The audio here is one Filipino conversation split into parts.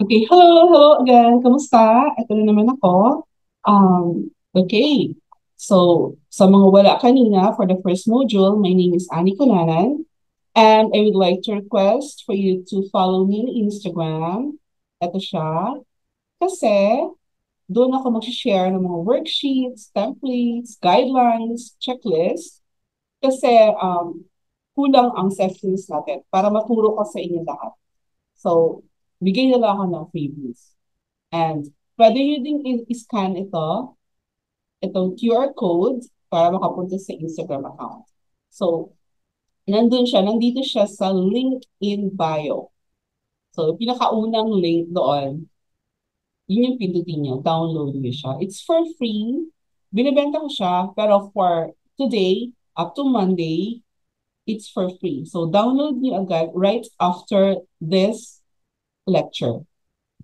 Okay, hello, hello again. Kamusta? Ito na naman ako. Um, okay. So, sa mga wala kanina, for the first module, my name is Annie Kulanan, and I would like to request for you to follow me on Instagram. Ito siya. Kasi, doon ako mag-share ng mga worksheets, templates, guidelines, checklists. Kasi, um, kulang ang sessions natin para maturo ko sa inyo lahat. So, bigay nila ako ng freebies. And pwede nyo din i-scan ito, itong QR code para makapunta sa Instagram account. So, nandun siya, nandito siya sa link in bio. So, pinakaunang link doon, yun yung pindutin nyo, download nyo siya. It's for free. Binibenta ko siya, pero for today, up to Monday, it's for free. So, download nyo agad right after this lecture.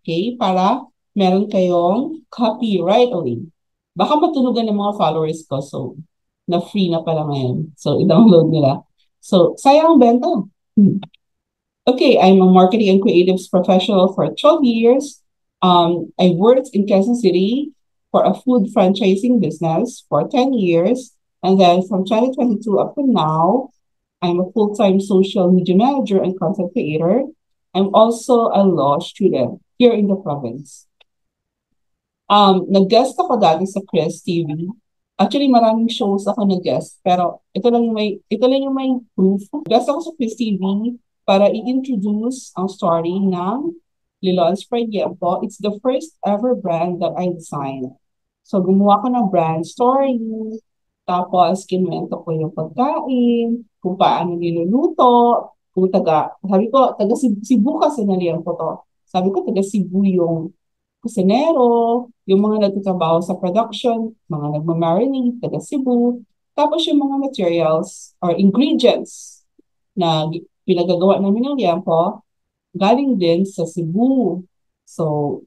Okay? Para meron kayong copy right away. Baka matunugan ng mga followers ko. So, na free na pala ngayon. So, i-download nila. So, sayang benta. Hmm. Okay, I'm a marketing and creatives professional for 12 years. Um, I worked in Kansas City for a food franchising business for 10 years. And then from 2022 up to now, I'm a full-time social media manager and content creator I'm also a law student here in the province. Um, nag-guest ako dati sa Chris TV. Actually, maraming shows ako nag-guest, pero ito lang may, ito lang yung may proof. Guest ako sa Chris TV para i-introduce ang story ng Lilon Spread Yempo. It's the first ever brand that I designed. So, gumawa ko ng brand story, tapos kinuwento ko yung pagkain, kung paano niluluto, kung taga, sabi ko, taga Cebu kasi naliyan ko to. Sabi ko, taga Cebu yung kusinero, yung mga nagtatrabaho sa production, mga nagmamarinate, taga Cebu. Tapos yung mga materials or ingredients na pinagagawa namin ng liampo, galing din sa Cebu. So,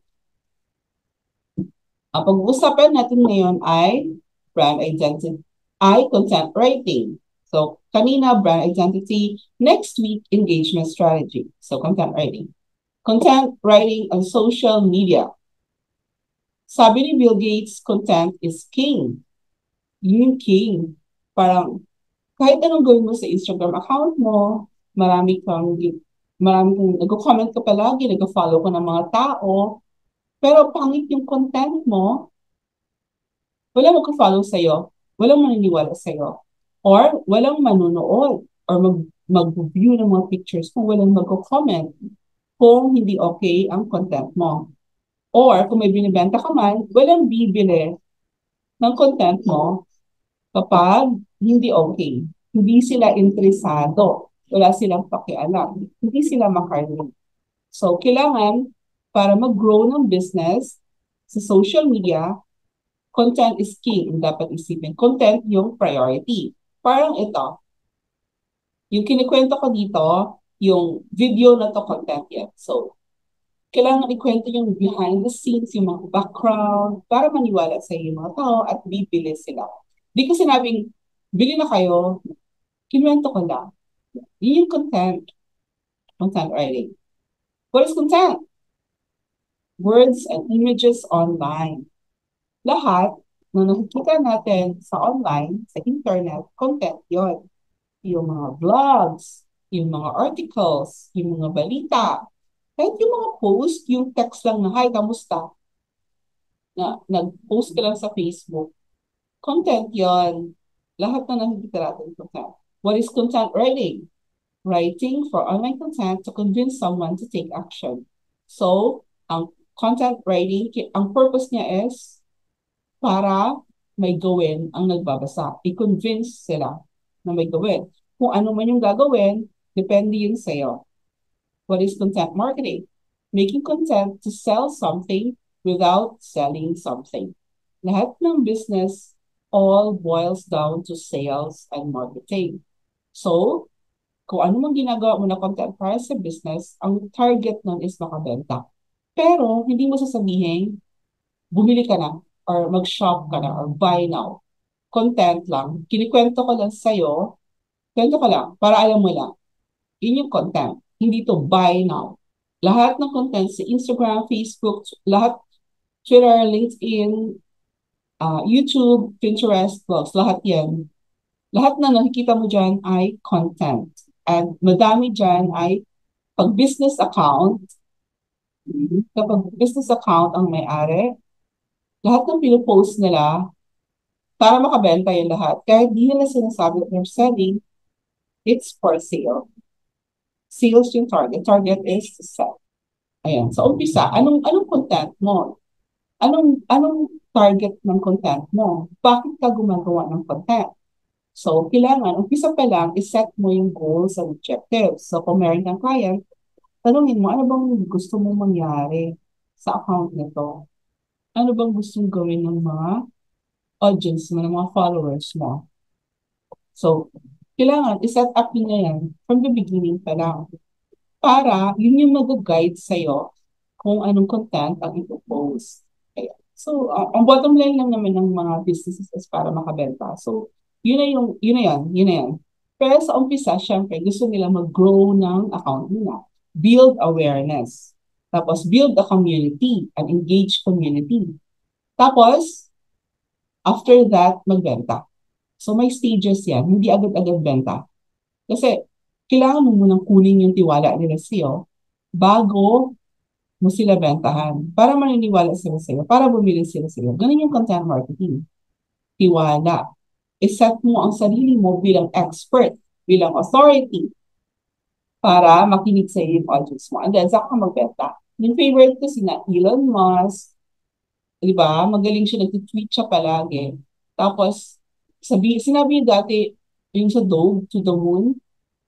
ang pag-uusapan natin ngayon ay brand identity, ay content writing. So, kanina, brand identity. Next week, engagement strategy. So, content writing. Content writing on social media. Sabi ni Bill Gates, content is king. Yun king. Parang, kahit anong gawin mo sa Instagram account mo, marami kang, marami kang, nag-comment ka palagi, nag-follow ka ng mga tao, pero pangit yung content mo, wala mo ka-follow sa'yo, walang maniniwala sa'yo. Or walang manunood or mag, mag-view ng mga pictures kung walang mag-comment kung hindi okay ang content mo. Or kung may binibenta ka man, walang bibili ng content mo kapag hindi okay. Hindi sila interesado. Wala silang pakialam. Hindi sila makarinig. So, kailangan para mag-grow ng business sa social media, content is key. Dapat isipin. Content yung priority. Parang ito. Yung kinikwento ko dito, yung video na to content yan. So, kailangan ikwento yung behind the scenes, yung mga background, para maniwala sa yung mga tao at bibili sila. Di ko sinabing, bili na kayo, kinuwento ko lang. Yun yung content. Content writing. What is content? Words and images online. Lahat na nakikita natin sa online, sa internet, content yon Yung mga vlogs, yung mga articles, yung mga balita, kahit yung mga post, yung text lang na, hi, kamusta? Na, nag-post ka lang sa Facebook. Content yon Lahat na nakikita natin content. What is content writing? Writing for online content to convince someone to take action. So, ang content writing, ang purpose niya is para may gawin ang nagbabasa. I-convince sila na may gawin. Kung ano man yung gagawin, depende yun sa'yo. What is content marketing? Making content to sell something without selling something. Lahat ng business all boils down to sales and marketing. So, kung ano mang ginagawa mo na content para sa business, ang target nun is makabenta. Pero, hindi mo sasabihin, bumili ka na or mag-shop ka na or buy now. Content lang. Kinikwento ko lang sa'yo. Kwento ko lang para alam mo lang. Yun yung content. Hindi to buy now. lahat ng content sa Instagram, Facebook, lahat, Twitter, LinkedIn, uh, YouTube, Pinterest, blogs, lahat yan. Lahat na nakikita mo dyan ay content. And madami dyan ay pag business account, kapag business account ang may-ari, lahat ng pinupost nila para makabenta yung lahat. Kahit di nila sinasabi they're selling, it's for sale sales yung target. Target is to sell. Ayan. So, umpisa, anong, anong content mo? Anong, anong target ng content mo? Bakit ka gumagawa ng content? So, kailangan, umpisa pa lang, iset mo yung goals and objectives. So, kung meron kang client, tanungin mo, ano bang gusto mong mangyari sa account nito? Ano bang gustong gawin ng mga audience mo, ng mga followers mo? So, kailangan iset up nyo yan from the beginning pa lang. Para yun yung mag-guide sa'yo kung anong content ang ipopost. Kaya, so, uh, ang bottom line lang naman ng mga businesses is para makabenta. So, yun na yung, yun na yan, yun na yan. Pero sa umpisa, syempre, gusto nila mag-grow ng account nila. Build awareness. Tapos, build a community, an engaged community. Tapos, after that, magbenta. So may stages yan, hindi agad-agad benta. Kasi kailangan mo munang kunin yung tiwala nila sa'yo bago mo sila bentahan. Para maniniwala sila sa'yo, para bumili sila sa'yo. Ganun yung content marketing. Tiwala. Iset mo ang sarili mo bilang expert, bilang authority para makinig sa yung audience mo. And then, saka ka magbenta. Yung favorite ko si na Elon Musk, di ba? Magaling siya, nag-tweet siya palagi. Tapos, sabi, sinabi niya dati, yung sa Doge to the moon,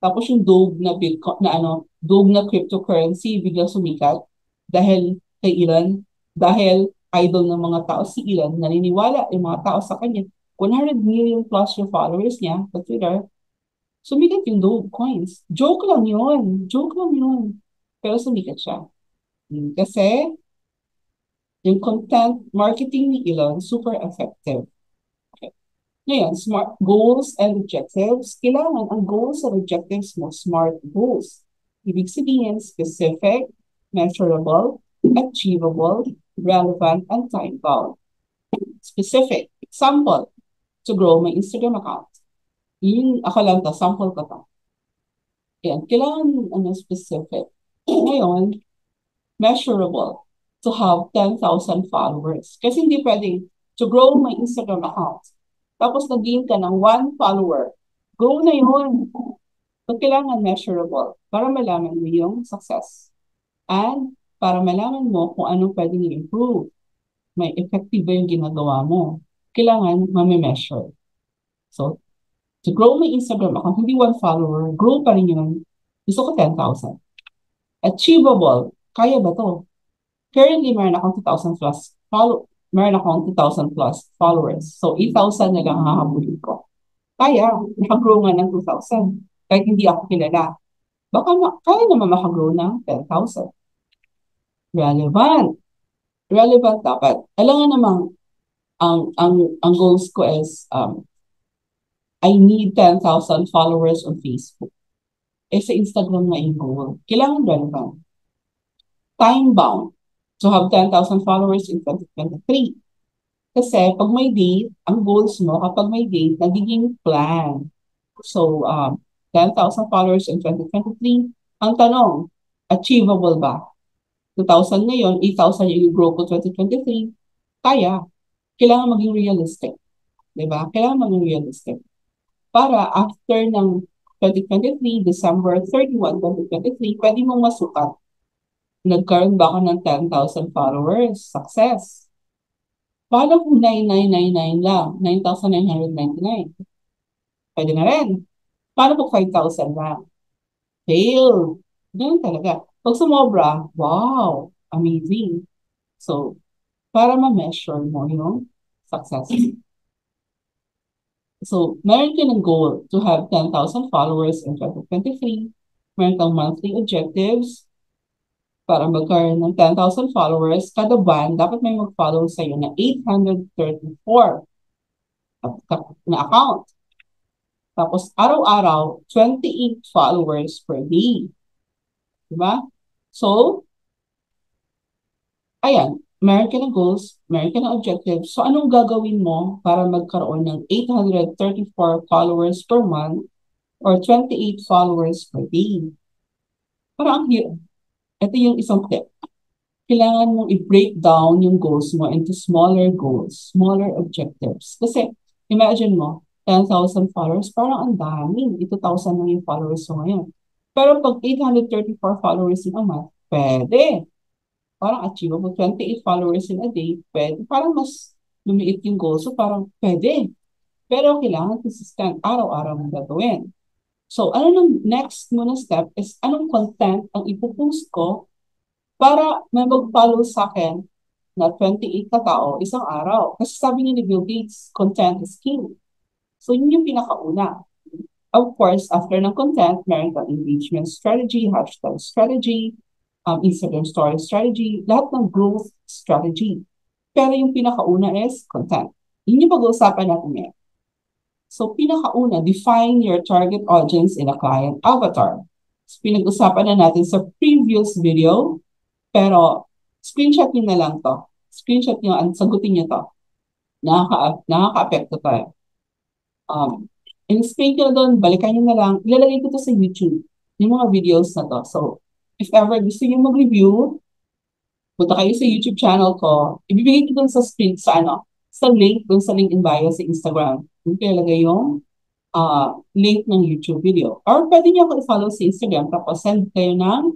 tapos yung Doge na Bitcoin, na ano, Doge na cryptocurrency, biglang sumikat dahil kay Elon, dahil idol ng mga tao si Elon, naniniwala yung mga tao sa kanya. 100 million plus yung followers niya sa Twitter. Sumikat yung Doge coins. Joke lang yun. Joke lang yun. Pero sumikat siya. Hmm, kasi yung content marketing ni Elon, super effective. Ngayon, smart goals and objectives. Kailangan ang goals and objectives mo, smart goals. Ibig sabihin, specific, measurable, achievable, relevant, and time-bound. Specific. Example, to grow my Instagram account. Yung ako lang to, sample ko to. Yan, kailangan ano, specific. Ngayon, measurable. To have 10,000 followers. Kasi hindi pwedeng to grow my Instagram account tapos nag-gain ka ng one follower, go na yun. So, kailangan measurable para malaman mo yung success. And para malaman mo kung anong pwedeng i-improve. May effective ba yung ginagawa mo. Kailangan mami-measure. So, to grow my Instagram account, hindi one follower, grow pa rin yun. Gusto ko 10,000. Achievable. Kaya ba to? Currently, meron akong 2,000 plus follow meron akong 2,000 plus followers. So, 8,000 na lang hahabulin ko. Kaya, nakagrow nga ng 2,000. Kahit hindi ako kilala. Baka ma- kaya naman makagrow ng 10,000. Relevant. Relevant dapat. Alam nga namang, ang, ang, ang goals ko is, um, I need 10,000 followers on Facebook. Eh, sa Instagram na yung goal. Kailangan relevant. Time-bound to have 10,000 followers in 2023. Kasi pag may date, ang goals mo kapag may date, nagiging plan. So, um, 10,000 followers in 2023. Ang tanong, achievable ba? 2,000 ngayon, 8,000 yung grow ko 2023. Kaya, kailangan maging realistic. Diba? Kailangan maging realistic. Para after ng 2023, December 31, 2023, pwede mong masukat nagkaroon ba ako ng 10,000 followers? Success. Paano kung 9,999 lang? 9,999. Pwede na rin. Paano kung 5,000 lang? Fail. Ganun talaga. Pag sumobra, wow, amazing. So, para ma-measure mo yung success. So, meron ka ng goal to have 10,000 followers in 2023. Meron kang monthly objectives para magkaroon ng 10,000 followers, kada buwan, dapat may mag-follow sa iyo na 834 na account. Tapos, araw-araw, 28 followers per day. Diba? So, ayan, meron ka ng goals, meron ka ng objectives. So, anong gagawin mo para magkaroon ng 834 followers per month or 28 followers per day? Parang ang hirap. Ito yung isang tip. Kailangan mong i-break down yung goals mo into smaller goals, smaller objectives. Kasi, imagine mo, 10,000 followers, parang ang dami. 2,000 lang yung followers mo ngayon. Pero pag 834 followers in a month, pwede. Parang achievable. 28 followers in a day, pwede. Parang mas lumiit yung goal. So parang pwede. Pero kailangan consistent. Araw-araw mong gagawin. So, ano nang next mo na step is anong content ang ipopost ko para may mag-follow sa akin na 28 na tao isang araw. Kasi sabi ni Bill Gates, content is king. So, yun yung pinakauna. Of course, after ng content, meron kang engagement strategy, hashtag strategy, um, Instagram story strategy, lahat ng growth strategy. Pero yung pinakauna is content. Yun yung pag-uusapan natin ngayon. So, pinakauna, define your target audience in a client avatar. So, pinag-usapan na natin sa previous video, pero screenshot nyo na lang to. Screenshot nyo, sagutin nyo to. Nakaka- nakaka-apekto tayo. Um, in-explain ko na doon, balikan nyo na lang. Ilalagay ko to sa YouTube, yung mga videos na to. So, if ever gusto nyo mag-review, punta kayo sa YouTube channel ko. Ibibigay ko doon sa screen, sa ano, sa link, doon sa link in bio sa Instagram. Doon ko ilalagay yung uh, link ng YouTube video. Or pwede nyo ako i-follow sa Instagram, tapos send kayo ng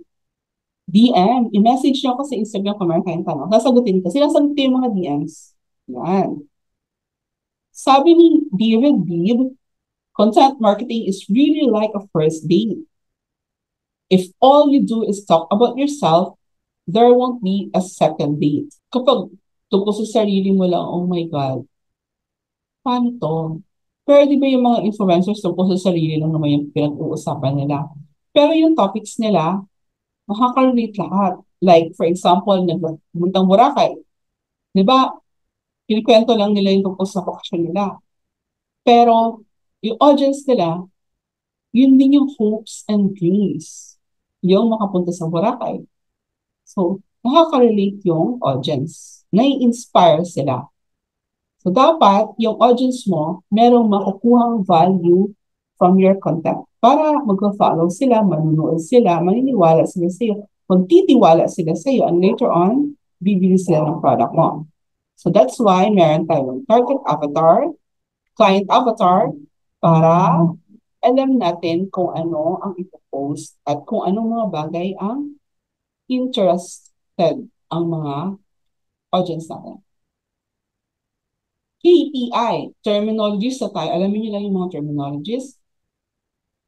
DM. I-message nyo ako sa Instagram kung meron kayong tanong. Sasagutin ko. Sinasagot yung mga DMs. Yan. Sabi ni David Beebe, content marketing is really like a first date. If all you do is talk about yourself, there won't be a second date. Kapag tungkol sa sarili mo lang, oh my God, paano to? Pero ba yung mga influencers tungkol sa sarili lang naman yung pinag-uusapan nila? Pero yung topics nila, makaka-relate lahat. Like, for example, nagmuntang Boracay. Di ba? Kinikwento lang nila yung tungkol sa bakasyon nila. Pero, yung audience nila, yun din yung hopes and dreams. Yung makapunta sa Boracay. So, nakaka-relate yung audience. Nai-inspire sila. So, dapat yung audience mo, merong makukuhang value from your content para mag-follow sila, manunood sila, maniniwala sila sa iyo, magtitiwala sila sa iyo, and later on, bibili sila ng product mo. So that's why meron tayong target avatar, client avatar, para alam natin kung ano ang ipopost at kung anong mga bagay ang interested ang mga audience natin. KPI, terminologies na tayo. Alamin niyo lang yung mga terminologies.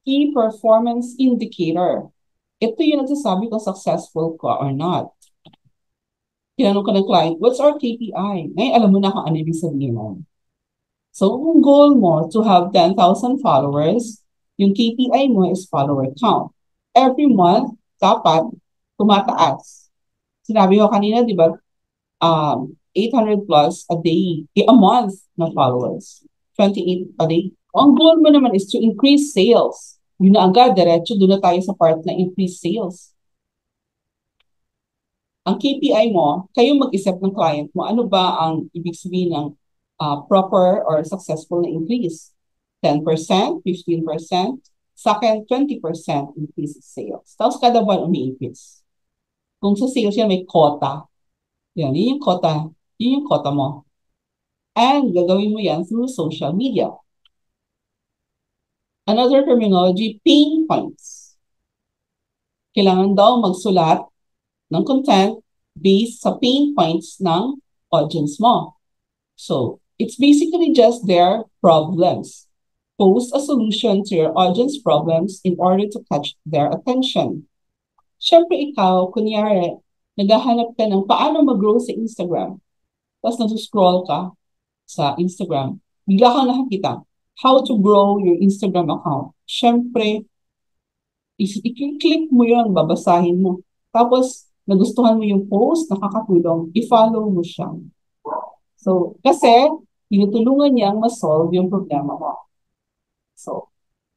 Key Performance Indicator. Ito yung nagsasabi kung successful ka or not tinanong ka ng client, what's our KPI? Ngayon, alam mo na kung ano ibig sabihin mo. So, kung goal mo to have 10,000 followers, yung KPI mo is follower count. Every month, dapat tumataas. Sinabi ko kanina, di ba, um, 800 plus a day, eh, a month na followers. 28 a day. Ang goal mo naman is to increase sales. Yun na agad, diretso doon na tayo sa part na increase sales. Ang KPI mo, kayo mag-isip ng client mo, ano ba ang ibig sabihin ng uh, proper or successful na increase? 10%, 15%, sa akin, 20% increase in sales. Tapos kada buwan umi-increase. Kung sa sales yan, may quota. Yan, yun yung quota. Yun yung quota mo. And gagawin mo yan through social media. Another terminology, pain points. Kailangan daw magsulat ng content based sa pain points ng audience mo. So, it's basically just their problems. Post a solution to your audience problems in order to catch their attention. Siyempre ikaw, kunyari, naghahanap ka ng paano mag-grow sa Instagram. Tapos nag-scroll ka sa Instagram. Bigla kang nakakita, how to grow your Instagram account. Siyempre, i-click mo yun, babasahin mo. Tapos, nagustuhan mo yung post, nakakatulong, i-follow mo siya. So, kasi, tinutulungan niyang ma-solve yung problema mo. So,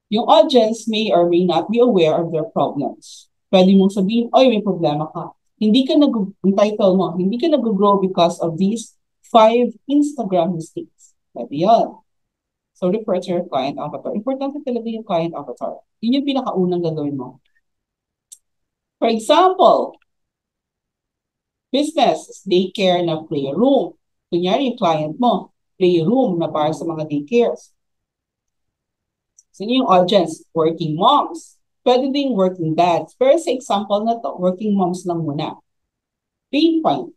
yung audience may or may not be aware of their problems. Pwede mong sabihin, oy, may problema ka. Hindi ka nag title mo, hindi ka nag-grow because of these five Instagram mistakes. Pwede yun. So, refer to your client avatar. Importante talaga yung client avatar. Yun yung pinakaunang gagawin mo. For example, business, daycare na playroom. Kunyari, yung client mo, playroom na para sa mga daycares. Sino yung audience? Working moms. Pwede din working dads. Pero sa example na to, working moms lang muna. Pain point.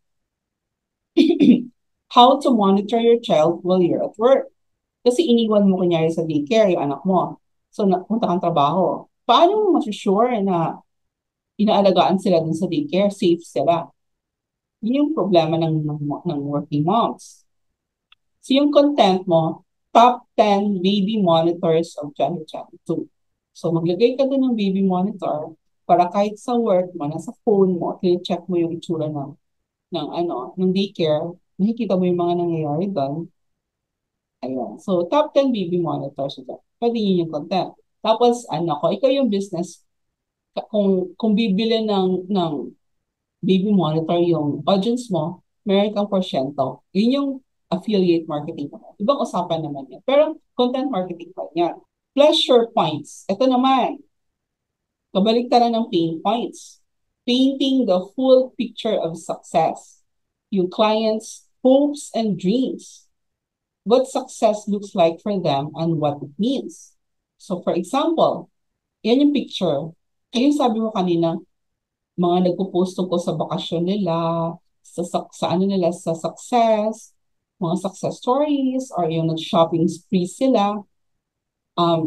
How to monitor your child while you're at work. Kasi iniwan mo kunyari sa daycare yung anak mo. So, napunta kang trabaho. Paano mo masusure na inaalagaan sila dun sa daycare, safe sila? Yun yung problema ng, ng, ng working moms. So, yung content mo, top 10 baby monitors of 2022. So, maglagay ka doon ng baby monitor para kahit sa work mo, nasa phone mo, check mo yung itsura ng, ng, ano, ng daycare, nakikita mo yung mga nangyayari doon. Ayun. So, top 10 baby monitors. Ito. Pwede yun yung content. Tapos, ano ko, ikaw yung business, kung, kung bibili ng, ng baby monitor yung audience mo, meron kang porsyento. Yun yung affiliate marketing naman. Ibang usapan naman yan. Pero content marketing pa yan pleasure points. Ito naman, kabaliktaran ng pain points. Painting the full picture of success. Yung client's hopes and dreams. What success looks like for them and what it means. So for example, yan yung picture. Kaya sabi mo kanina, mga nagpo-post ko sa bakasyon nila, sa, sa, sa ano nila, sa success, mga success stories, or yung nag-shopping spree sila um,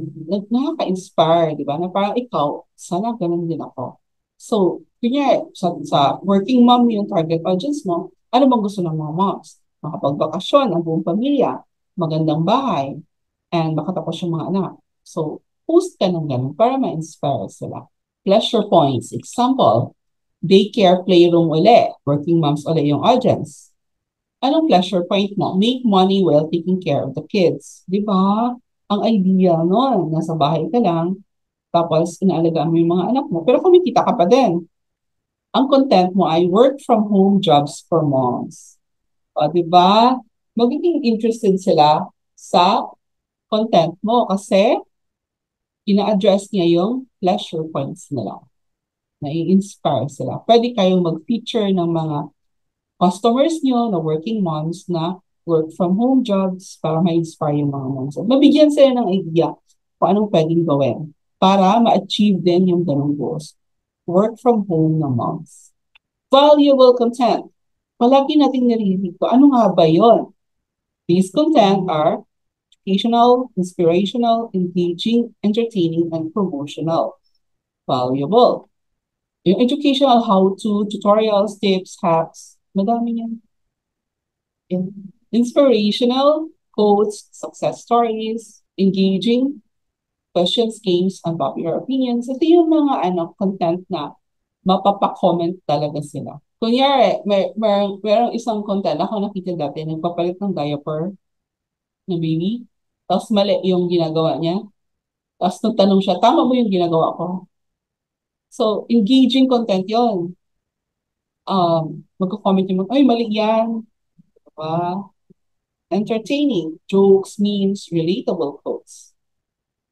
nakaka-inspire, di ba? Na parang ikaw, sana ganun din ako. So, kunya, sa, sa working mom yung target audience mo, ano bang gusto ng mga moms? Makapagbakasyon ang buong pamilya, magandang bahay, and makatapos yung mga anak. So, post ka ng ganun para ma-inspire sila. Pleasure points. Example, daycare playroom uli. Working moms uli yung audience. Anong pleasure point mo? Make money while taking care of the kids. Di ba? ang idea noon, nasa bahay ka lang, tapos inaalagaan mo yung mga anak mo, pero kumikita ka pa din. Ang content mo ay work from home jobs for moms. O, di ba? Magiging interested sila sa content mo kasi ina-address niya yung pleasure points nila. Na-inspire sila. Pwede kayong mag-feature ng mga customers nyo na working moms na work from home jobs para ma-inspire yung mga moms. At mabigyan sila ng idea kung anong pwedeng gawin para ma-achieve din yung ganong goals. Work from home ng moms. Valuable content. Palagi natin narinig ko, ano nga ba yon? These content are educational, inspirational, engaging, entertaining, and promotional. Valuable. Yung educational how-to, tutorials, tips, hacks, madami yan. Inspirational quotes, success stories, engaging questions, games, and popular opinions. Ito yung mga ano, content na mapapa-comment talaga sila. Kunyari, may, may, merong isang content ako nakita dati, nagpapalit ng diaper ng baby. Tapos mali yung ginagawa niya. Tapos nagtanong siya, tama mo yung ginagawa ko? So, engaging content yon Um, magko-comment yung, ay, mali yan. Diba? entertaining, jokes, memes, relatable quotes.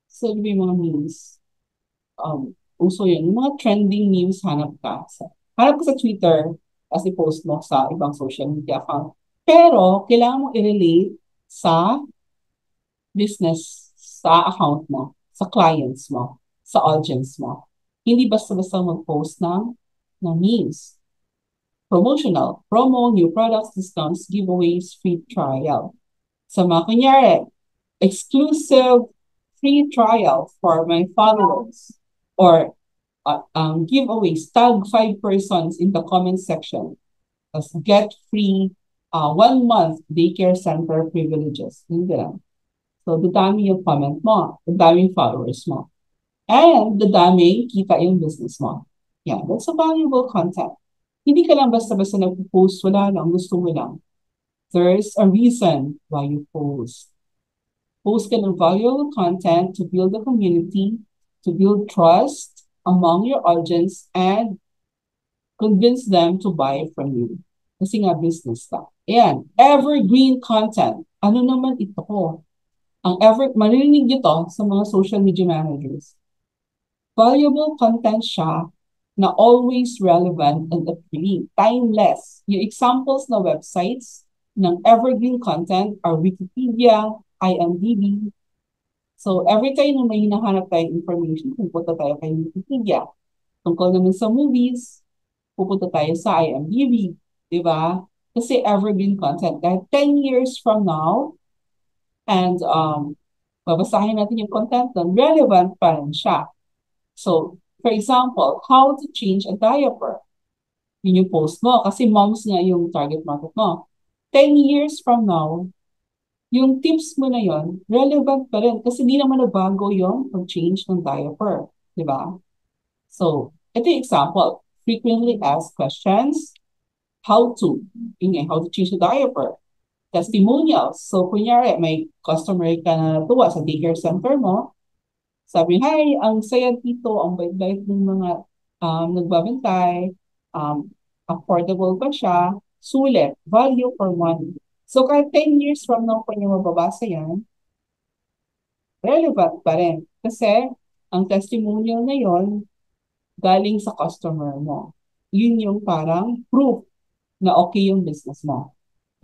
So, ano yung mga memes? Um, uso yun. Yung mga trending memes, hanap ka. Sa, hanap ka sa Twitter, kasi post mo sa ibang social media account. Pero, kailangan mo i-relate sa business, sa account mo, sa clients mo, sa audience mo. Hindi basta-basta mag-post ng, ng memes promotional, promo, new products, discounts, giveaways, free trial. Sa mga exclusive free trial for my followers or uh, um, giveaways, tag five persons in the comment section. Tapos get free uh, one month daycare center privileges. Hindi lang. So, dadami yung comment mo, dadami yung followers mo. And the dadami kita yung business mo. Yeah, that's a valuable content. Hindi ka lang basta-basta nag-post, wala lang, gusto mo lang. There's a reason why you post. Post ka ng valuable content to build a community, to build trust, among your audience and convince them to buy from you. Kasi nga business ka. Ayan, evergreen content. Ano naman ito? Ang ever, marinig nyo to sa mga social media managers. Valuable content siya na always relevant and appealing, timeless. Yung examples na websites ng evergreen content are Wikipedia, IMDb. So every time na may hinahanap tayong information, pupunta tayo kay Wikipedia. Tungkol naman sa movies, pupunta tayo sa IMDb. Di ba? Kasi evergreen content. Dahil 10 years from now, and um, babasahin natin yung content doon, relevant pa rin siya. So, for example, how to change a diaper. Yun yung post mo. Kasi moms nga yung target market mo. 10 years from now, yung tips mo na yon relevant pa rin. Kasi di naman nabago yung pag-change ng diaper. Di ba? So, ito yung example. Frequently asked questions. How to. Yun how to change a diaper testimonials. So, kunyari, may customer ka na tuwa sa daycare center mo, sabi, hi, ang saya dito, ang bait-bait ng mga um, nagbabantay, um, affordable pa siya, sulit, value for money. So, kahit 10 years from now pa niyo mababasa yan, relevant pa rin. Kasi, ang testimonial na yon galing sa customer mo. Yun yung parang proof na okay yung business mo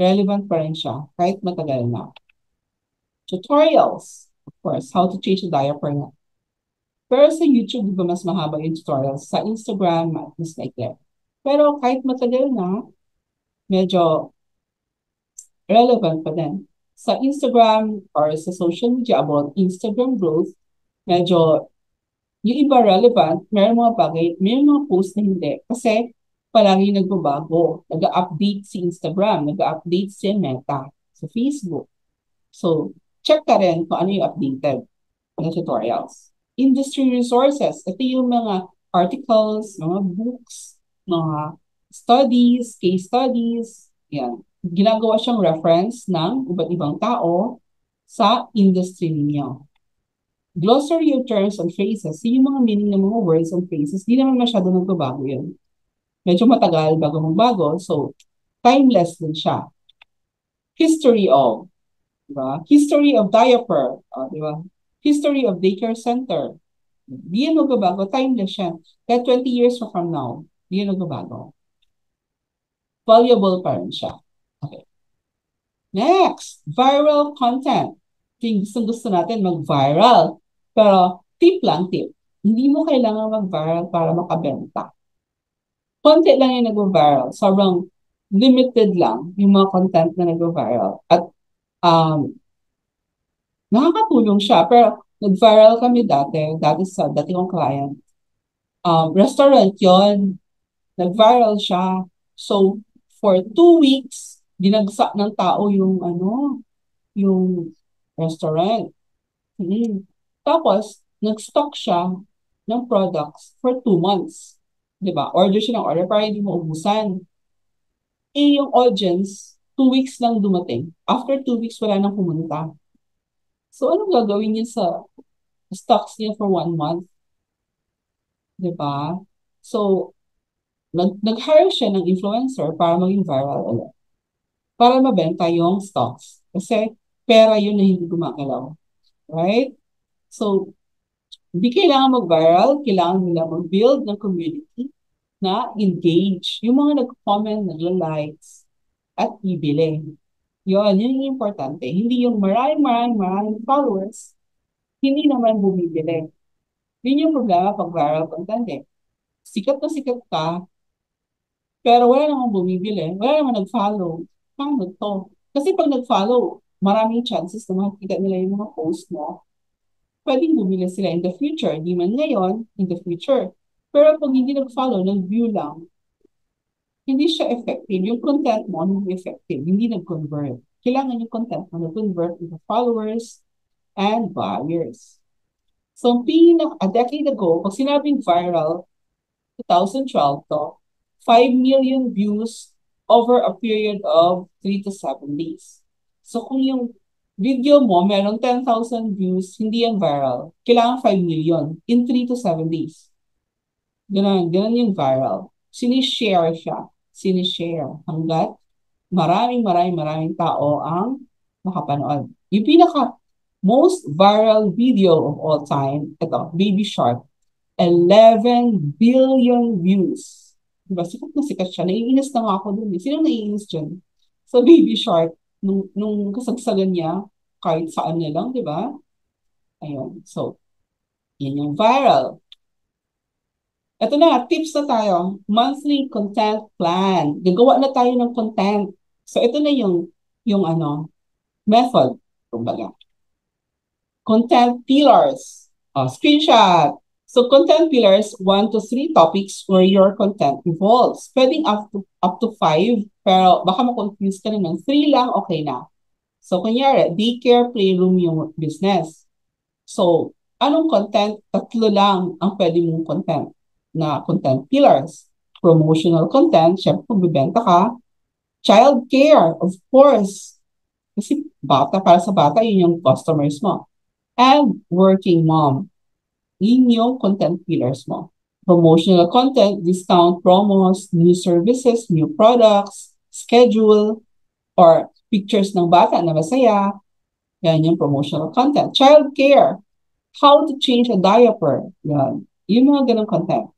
relevant pa rin siya kahit matagal na. Tutorials, of course, how to change a diaper. Pero sa YouTube, di ba mas mahaba yung tutorials? Sa Instagram, mas maikli. Pero kahit matagal na, medyo relevant pa din. Sa Instagram or sa social media about Instagram growth, medyo yung iba relevant, meron mga bagay, may mga post na hindi. Kasi palagi nagbabago. Nag-update si Instagram, nag-update si Meta sa Facebook. So, check ka rin kung ano yung updated na tutorials. Industry resources. Ito yung mga articles, mga books, mga studies, case studies. Yan. Ginagawa siyang reference ng iba't ibang tao sa industry ninyo. Glossary of terms and phrases. Yung mga meaning ng mga words and phrases, di naman masyado nagbabago yun medyo matagal bago magbago. So, timeless din siya. History of, di ba? History of diaper, uh, di ba? History of daycare center. Di yan magbabago. Timeless siya. Kaya 20 years from now, di yan magbabago. Valuable pa rin siya. Okay. Next, viral content. Yung gusto, gusto natin mag-viral. Pero tip lang, tip. Hindi mo kailangan mag-viral para makabenta konti lang yung nag-viral. Sobrang limited lang yung mga content na nag-viral. At um, nakakatulong siya. Pero nag-viral kami dati, dati sa dati kong client. Um, restaurant yon nag-viral siya. So, for two weeks, dinagsa ng tao yung ano, yung restaurant. Hmm. Tapos, nag-stock siya ng products for two months. 'di ba? Order siya ng order para hindi mo ubusan. Eh, yung audience, two weeks lang dumating. After two weeks, wala nang pumunta. So, anong gagawin niya sa stocks niya for one month? 'Di ba? So, nag nag-hire siya ng influencer para maging viral ulit. Para mabenta yung stocks. Kasi pera yun na hindi gumagalaw. Right? So, hindi kailangan mag-viral, kailangan nila mag-build ng community na engage. Yung mga nag-comment, nagla-likes, at bibili. Yun, yun yung importante. Hindi yung maraming maraming maraming followers, hindi naman bumibili. Yun yung problema pag viral content eh. Sikat na sikat ka, pero wala namang bumibili, wala namang nag-follow. Paano to? Kasi pag nag-follow, maraming chances na makikita nila yung mga post mo pwedeng bumili sila in the future. Di man ngayon, in the future. Pero pag hindi nag-follow, nag-view lang, hindi siya effective. Yung content mo, hindi effective. Hindi nag-convert. Kailangan yung content mo nag-convert into followers and buyers. So, pinak a decade ago, pag sinabing viral, 2012 to, 5 million views over a period of 3 to 7 days. So, kung yung video mo, meron 10,000 views, hindi yan viral. Kailangan 5 million in 3 to 7 days. Ganun, ganun yung viral. Sinishare siya. Sinishare. Hanggat maraming maraming maraming tao ang makapanood. Yung pinaka most viral video of all time, ito, Baby Shark, 11 billion views. Diba? Sikat na sikat siya. Naiinis na nga ako dun. Eh. Sino naiinis dyan? So, Baby Shark, nung, nung kasagsagan niya, kahit saan niya lang, di ba? Ayun. So, yan yung viral. Ito na, tips na tayo. Monthly content plan. Gagawa na tayo ng content. So, ito na yung, yung ano, method. Kumbaga. Content pillars. Oh, screenshot. So, content pillars, one to three topics where your content evolves. Pwedeng up to, up to five, pero baka ma-confuse ka na ng three lang, okay na. So, kunyari, daycare playroom yung business. So, anong content? Tatlo lang ang pwede mong content na content pillars. Promotional content, syempre bibenta ka. Child care, of course. Kasi bata, para sa bata, yun yung customers mo. And working mom. Yun yung content pillars mo. Promotional content, discount promos, new services, new products, schedule, or pictures ng bata na masaya. Yan yung promotional content. Child care, how to change a diaper. Yan. Yung mga ganong content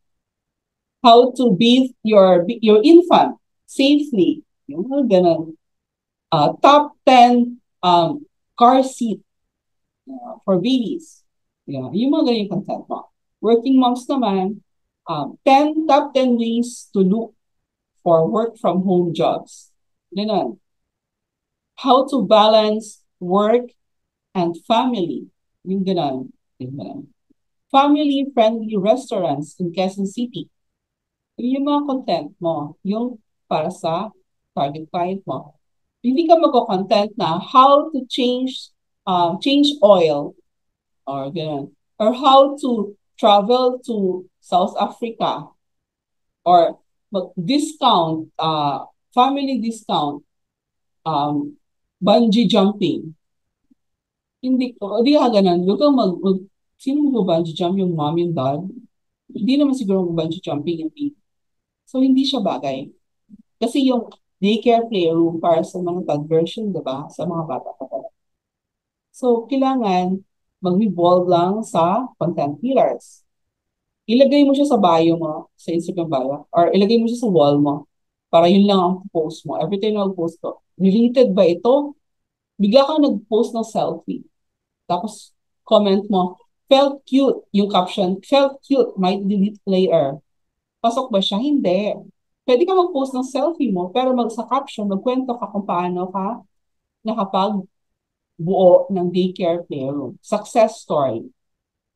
how to bathe your your infant safely. Yung mga ganun. Uh, top 10 um, car seat uh, for babies. Yeah, yung mga ganyan content mo. Working moms naman, um, 10, top 10 ways to look for work from home jobs. Ganun. How to balance work and family. Yung ganun. Yung ganun. Family-friendly restaurants in Quezon City yung mga content mo, yung para sa target client mo. Hindi ka magko-content na how to change um, change oil or ganun. Or how to travel to South Africa or discount, uh, family discount, um, bungee jumping. Hindi ko, hindi ka ganun. Huwag kang mag, mag sino mo bungee jump? Yung mom, yung dad? Hindi naman siguro mag bungee jumping baby. So, hindi siya bagay. Kasi yung daycare playroom para sa mga tag version, di ba? Sa mga bata pa talaga. So, kailangan mag-evolve lang sa content pillars. Ilagay mo siya sa bio mo, sa Instagram bio, or ilagay mo siya sa wall mo para yun lang ang post mo. Every time na mag-post ko, related ba ito? Bigla kang nag-post ng selfie. Tapos, comment mo, felt cute, yung caption, felt cute, might delete later. Pasok ba siya? Hindi. Pwede ka mag-post ng selfie mo, pero mag sa caption, magkwento ka kung paano ka nakapag buo ng daycare playroom. Success story.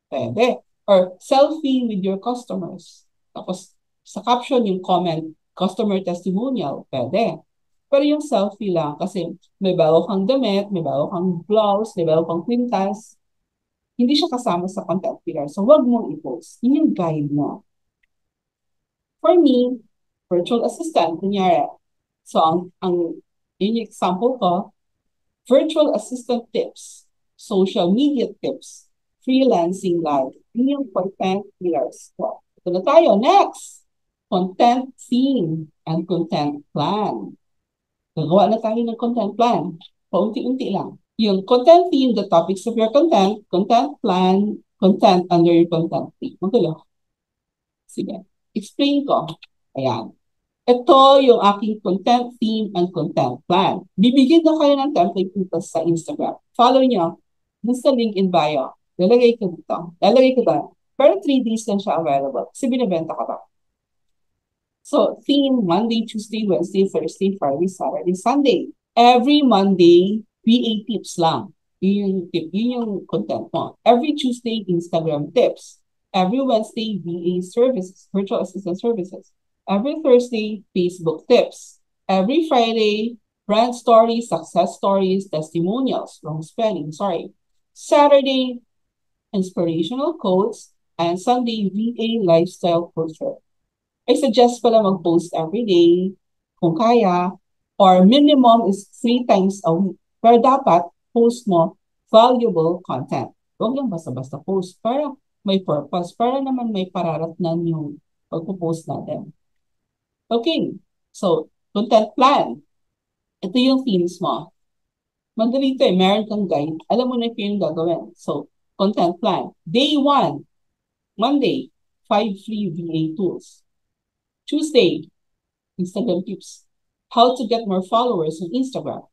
Pwede. Or selfie with your customers. Tapos sa caption yung comment, customer testimonial. Pwede. Pero yung selfie lang kasi may bago kang damit, may bago kang blouse, may bago kang kwintas, hindi siya kasama sa content pillar. So, wag mong i-post. Yun yung guide mo. For me, virtual assistant, kunyari. So, ang, ang yun yung example ko, virtual assistant tips, social media tips, freelancing. Yun yung content pillars ko. Ito na tayo. Next! Content theme and content plan. Gagawa na tayo ng content plan. Paunti-unti lang. Yung content theme, the topics of your content, content plan, content under your content theme. Magulo. Sige explain ko. Ayan. Ito yung aking content theme and content plan. Bibigyan ko kayo ng template dito sa Instagram. Follow nyo. Dun sa link in bio. Lalagay ko dito. Lalagay ko doon. Pero 3 days lang siya available. Kasi binibenta ko to. So, theme Monday, Tuesday, Wednesday, Thursday, Friday, Saturday, Sunday. Every Monday, VA tips lang. Yun yung tip. Yun yung content mo. Every Tuesday, Instagram tips. Every Wednesday, VA services, virtual assistant services. Every Thursday, Facebook tips. Every Friday, brand stories, success stories, testimonials, wrong spelling, sorry. Saturday, inspirational quotes, and Sunday, VA lifestyle culture. I suggest pala mag-post every day, kung kaya, or minimum is three times a week. Pero dapat, post mo valuable content. Huwag lang basta-basta post para may purpose para naman may pararatnan yung pagpo-post natin. Okay, so content plan. Ito yung themes mo. Madali ito eh, meron kang guide. Alam mo na yung gagawin. So, content plan. Day 1, Monday, 5 free VA tools. Tuesday, Instagram tips. How to get more followers on Instagram.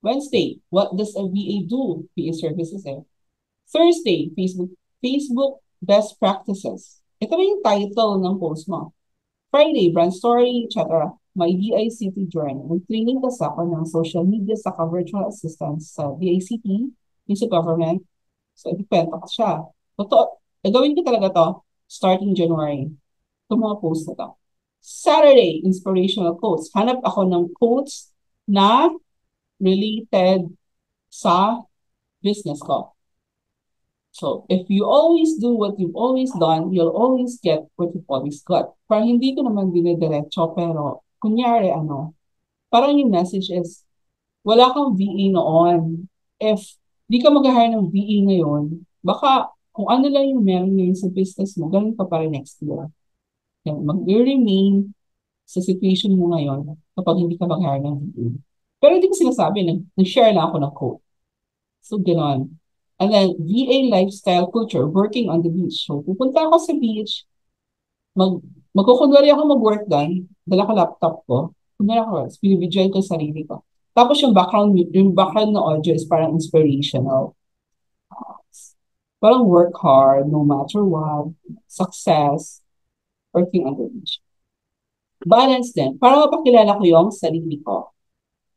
Wednesday, what does a VA do? VA services eh. Thursday, Facebook Facebook best practices. Ito na yung title ng post mo. Friday, brand story, etc. May VICT journey. Mag-training kasi ako ng social media sa virtual assistance sa VICT, yung sa government. So, ipikwento ko siya. Totoo, eh, gawin ko talaga to starting January. Itong mga post na to. Saturday, inspirational quotes. Hanap ako ng quotes na related sa business ko. So, if you always do what you've always done, you'll always get what you've always got. Parang hindi ko naman dinidiretso, pero kunyari ano, parang yung message is, wala kang VA noon. If di ka mag-hire ng VA ngayon, baka kung ano lang yung meron ngayon sa business mo, ganun pa rin next year. Mag-remain sa situation mo ngayon kapag hindi ka mag-hire ng VA. Pero hindi ko sinasabi, nag-share lang ako ng code. So, gano'n. Then, VA lifestyle culture, working on the beach. So, pupunta ako sa beach, mag, magkukunwari ako mag-work doon, dala ko laptop ko, kunwari ako, binibidyoin ko sarili ko. Tapos yung background, yung background na audio is parang inspirational. Parang work hard, no matter what, success, working on the beach. Balance din. Para mapakilala ko yung sarili ko.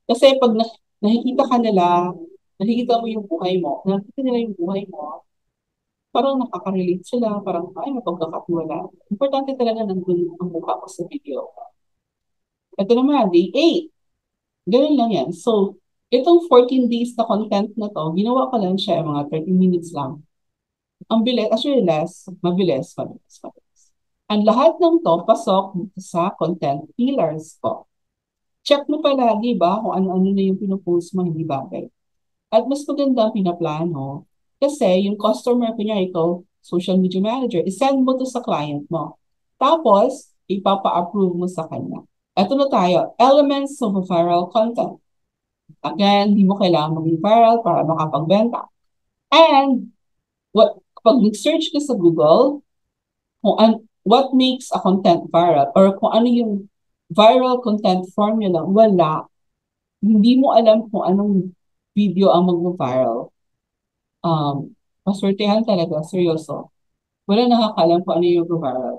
Kasi pag na, nakikita ka nila, nakikita mo yung buhay mo, nakikita nila yung buhay mo, parang nakaka-relate sila, parang ay, mapagkakatiwala. Importante talaga nandun ang mukha ko sa video. Ito naman, day 8. Ganun lang yan. So, itong 14 days na content na to, ginawa ko lang siya mga 30 minutes lang. Ang bilis, actually less, mabilis, mabilis, mabilis. Ang lahat ng to, pasok sa content pillars ko check mo palagi ba kung ano-ano na yung pinopost mo, hindi bagay. At mas maganda ang pinaplano kasi yung customer, kunya ito, social media manager, isend mo to sa client mo. Tapos, ipapa-approve mo sa kanya. Ito na tayo, elements of viral content. Again, hindi mo kailangan maging viral para makapagbenta. And, what, kapag nag-search ka sa Google, kung an, what makes a content viral or kung ano yung viral content formula, wala. Hindi mo alam kung anong video ang mag-viral. Um, maswertehan talaga, seryoso. Wala nakakalam kung ano yung viral.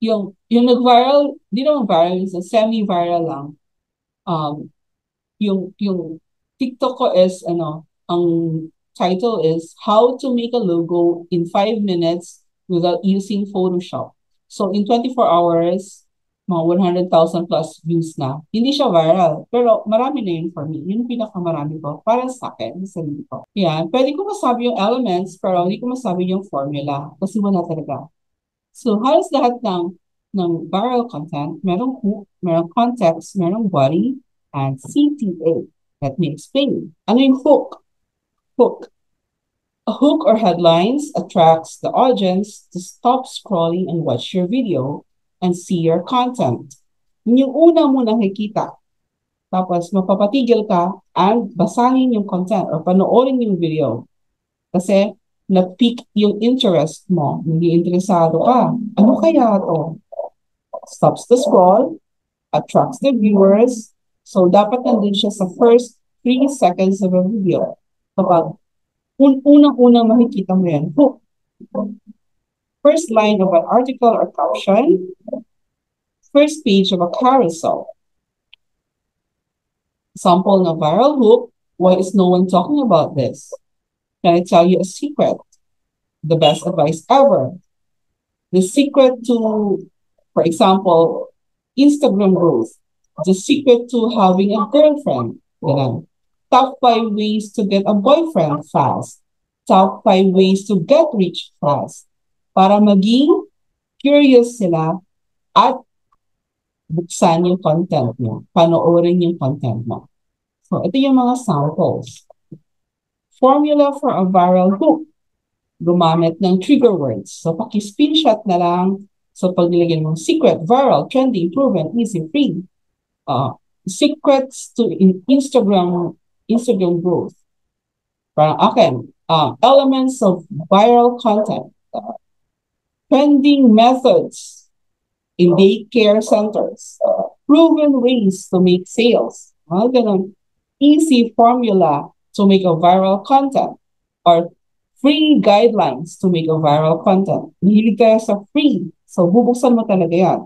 Yung, yung nag-viral, di naman viral, it's semi-viral lang. Um, yung, yung TikTok ko is, ano, ang title is How to Make a Logo in 5 Minutes Without Using Photoshop. So, in 24 hours, mga 100,000 plus views na. Hindi siya viral, pero marami na yun for me. Yun yung pinakamarami ko para sa akin, sa sarili ko. Yan. Pwede ko masabi yung elements, pero hindi ko masabi yung formula kasi wala talaga. So, halos lahat ng, ng viral content, merong hook, merong context, merong body, and CTA. Let me explain. Ano yung hook? Hook. A hook or headlines attracts the audience to stop scrolling and watch your video and see your content. Yung una mo nakikita. Tapos mapapatigil ka and basahin yung content or panoorin yung video. Kasi na-pick yung interest mo. Hindi interesado ka. Ano kaya to? Stops the scroll, attracts the viewers. So, dapat nandun siya sa first 3 seconds of a video. Kapag un unang-unang makikita mo yan, first line of an article or caption, first page of a carousel. Sample of viral hook. Why is no one talking about this? Can I tell you a secret? The best advice ever. The secret to, for example, Instagram growth. The secret to having a girlfriend. You know, top five ways to get a boyfriend fast. Top five ways to get rich fast para maging curious sila at buksan yung content mo, panoorin yung content mo. So, ito yung mga samples. Formula for a viral hook. Gumamit ng trigger words. So, paki-screenshot na lang So pag nilagyan mo secret, viral, trending, proven, easy, free. Uh, secrets to in Instagram Instagram growth. Parang akin, uh, elements of viral content. Uh, trending methods in oh. daycare centers. Proven ways to make sales. Mga ganun. Easy formula to make a viral content. Or free guidelines to make a viral content. Mahilig kaya sa free So, bubuksan mo talaga yan.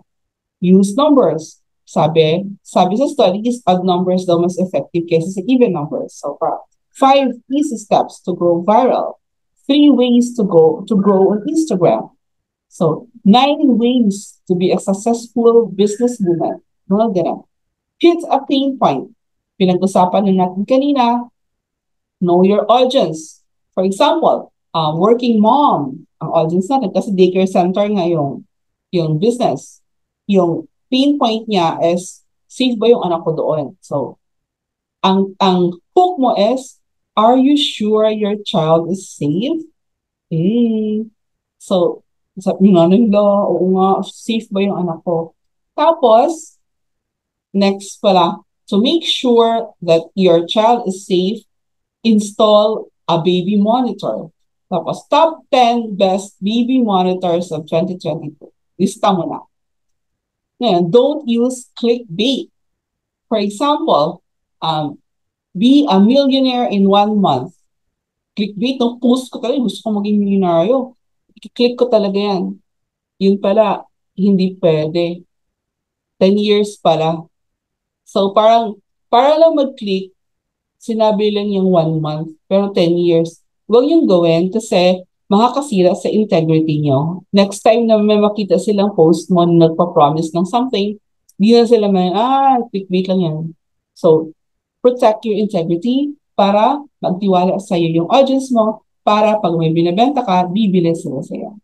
Use numbers. Sabi, sabi sa studies, odd numbers daw mas effective kaysa sa even numbers. So, far. Five easy steps to grow viral. Three ways to go to grow on Instagram. So, nine ways to be a successful businesswoman. Mga ganun. Hit a pain point. Pinag-usapan na natin kanina. Know your audience. For example, um, working mom, ang audience natin kasi daycare center nga yung yung business, yung pinpoint niya is, safe ba yung anak ko doon? So, ang, ang hook mo is, are you sure your child is safe? Hmm. So, sabi nga nila, oo nga, safe ba yung anak ko? Tapos, next pala, to make sure that your child is safe, install a baby monitor. Tapos, top 10 best baby monitors of 2022. Lista mo na. Ngayon, don't use clickbait. For example, um, be a millionaire in one month. Clickbait, no? Post ko talaga, gusto ko maging milyonaryo. I-click ko talaga yan. Yun pala, hindi pwede. 10 years pala. So parang, para lang mag-click, sinabi lang yung one month, pero 10 years. Huwag yung gawin kasi makakasira sa integrity nyo. Next time na may makita silang post mo na nagpa-promise ng something, di na sila may, ah, clickbait lang yan. So, protect your integrity para magtiwala sa iyo yung audience mo para pag may binibenta ka, bibili sila sa iyo.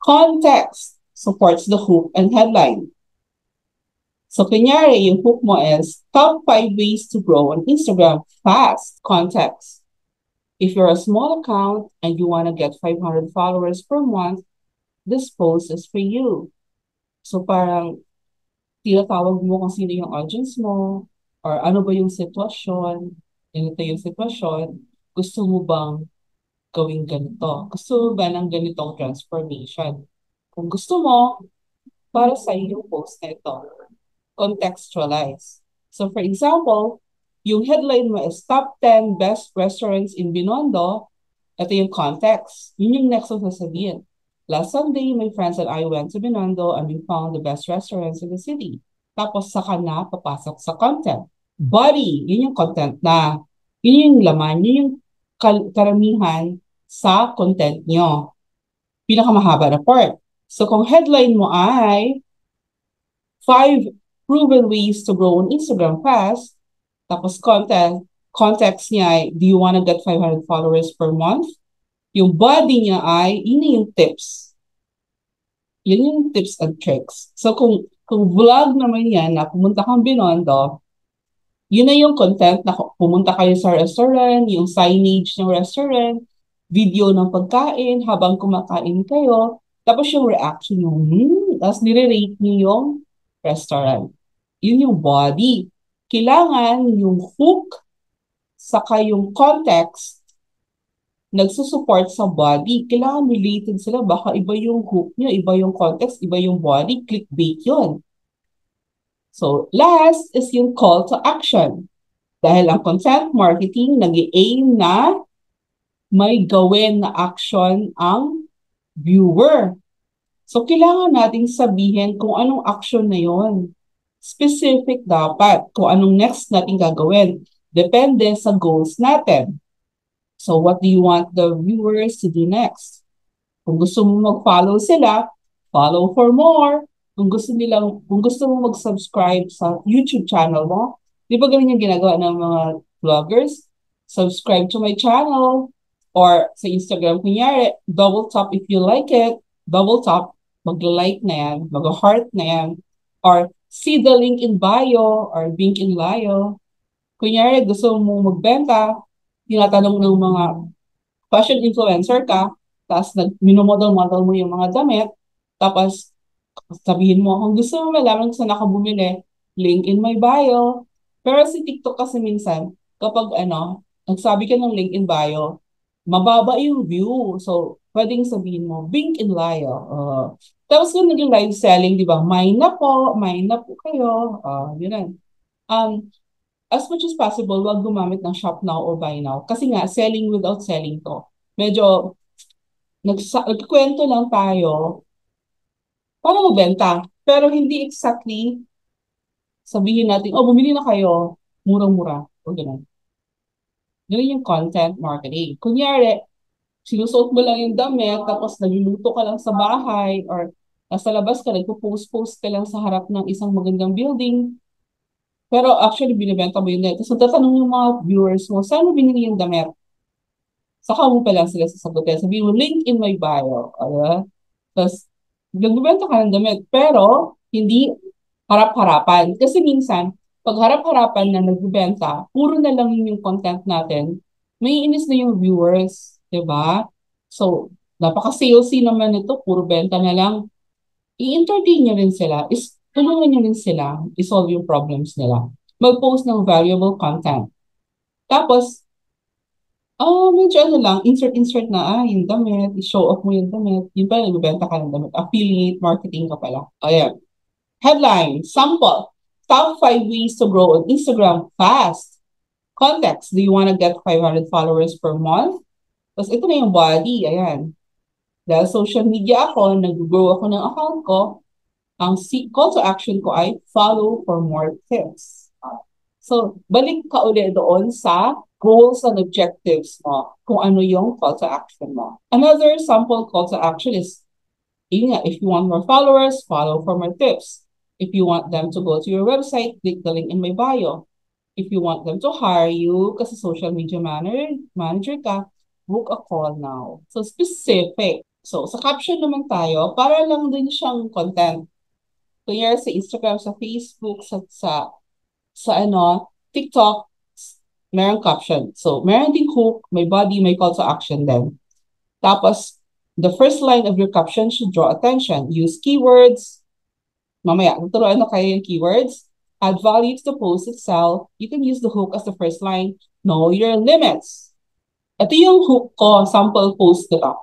Context supports the hook and headline. So, kunyari, yung hook mo is top 5 ways to grow on Instagram fast. Context. If you're a small account and you want to get 500 followers per month, this post is for you. So parang tinatawag mo kung sino yung audience mo or ano ba yung sitwasyon, ganito yung sitwasyon, gusto mo bang gawing ganito? Gusto mo ba ng ganitong transformation? Kung gusto mo, para sa yung post na ito, contextualize. So for example, yung headline mo is Top 10 Best Restaurants in Binondo. Ito yung context. Yun yung next na sasabihin. Last Sunday, my friends and I went to Binondo and we found the best restaurants in the city. Tapos saka na papasok sa content. Body, yun yung content na. Yun yung laman, yun yung karamihan sa content nyo. Pinakamahaba na part. So kung headline mo ay five proven ways to grow on Instagram fast, tapos content, context niya ay, do you want to get 500 followers per month? Yung body niya ay, yun yung tips. Yun yung tips and tricks. So kung kung vlog naman yan na pumunta kang Binondo, yun na yung content na pumunta kayo sa restaurant, yung signage ng restaurant, video ng pagkain habang kumakain kayo, tapos yung reaction yung, hmm, tapos nire-rate niyo yung restaurant. Yun yung body kailangan yung hook saka yung context nagsusupport sa body. Kailangan related sila. Baka iba yung hook nyo, iba yung context, iba yung body. Clickbait yun. So, last is yung call to action. Dahil ang content marketing nag aim na may gawin na action ang viewer. So, kailangan nating sabihin kung anong action na yon specific dapat kung anong next natin gagawin. Depende sa goals natin. So what do you want the viewers to do next? Kung gusto mo mag-follow sila, follow for more. Kung gusto nilang, kung gusto mo mag-subscribe sa YouTube channel mo, di ba ganun yung ginagawa ng mga vloggers? Subscribe to my channel or sa Instagram, kunyari, double tap if you like it, double tap, mag-like na yan, mag-heart na yan, or see the link in bio or link in bio. Kunyari, gusto mo magbenta, tinatanong ng mga fashion influencer ka, tapos minumodel-model mo yung mga damit, Tapos, sabihin mo, kung gusto mo malaman kung saan ako bumili, link in my bio. Pero si TikTok kasi minsan, kapag ano, nagsabi ka ng link in bio, mababa yung view. So, pwedeng sabihin mo, link in bio. Uh, tapos kung naging live selling, di ba, mine na po, mine na po kayo. Uh, yun Um, as much as possible, wag gumamit ng shop now or buy now. Kasi nga, selling without selling to. Medyo, nagsa- nagkwento lang tayo para magbenta. Pero hindi exactly sabihin natin, oh, bumili na kayo, murang-mura. O ganun. Ganun yung content marketing. Kunyari, sinusuot mo lang yung damit, tapos nagluluto ka lang sa bahay, or nasa labas ka, nagpo-post-post ka lang sa harap ng isang magandang building, pero actually, binibenta mo yun net. So, tatanong yung mga viewers mo, saan mo binili yung damit? Saka mo pa lang sila sasagutin. Sabihin mo, link in my bio. Ano? Tapos, nagbibenta ka ng damit. Pero, hindi harap-harapan. Kasi minsan, pag harap-harapan na nagbibenta, puro na lang yung content natin, may inis na yung viewers. ba diba? So, napaka-salesy naman ito, puro benta na lang. I-entertain nyo rin sila. Is tulungan nyo rin sila i-solve yung problems nila. Mag-post ng valuable content. Tapos, oh, medyo ano lang, insert-insert na, ah, yung damit, i-show off mo yung damit, yun pala, nagbibenta ka ng damit. Affiliate marketing ka pala. Ayan. Headline, sample. Top 5 ways to grow on Instagram fast. Context, do you want to get 500 followers per month? Tapos ito na yung body, ayan. Dahil social media ako, nag-grow ako ng account ko, ang call to action ko ay follow for more tips. So, balik ka ulit doon sa goals and objectives mo, kung ano yung call to action mo. Another sample call to action is, yun nga, if you want more followers, follow for more tips. If you want them to go to your website, click the link in my bio. If you want them to hire you, kasi social media manager, manager ka, book a call now. So, specific. So, sa caption naman tayo, para lang din siyang content kunyari sa Instagram, sa Facebook, sa, sa, sa ano, TikTok, meron caption. So, meron ding hook, may body, may call to action din. Tapos, the first line of your caption should draw attention. Use keywords. Mamaya, tuturuan na kayo yung keywords. Add value to the post itself. You can use the hook as the first line. Know your limits. Ito yung hook ko, sample post ko.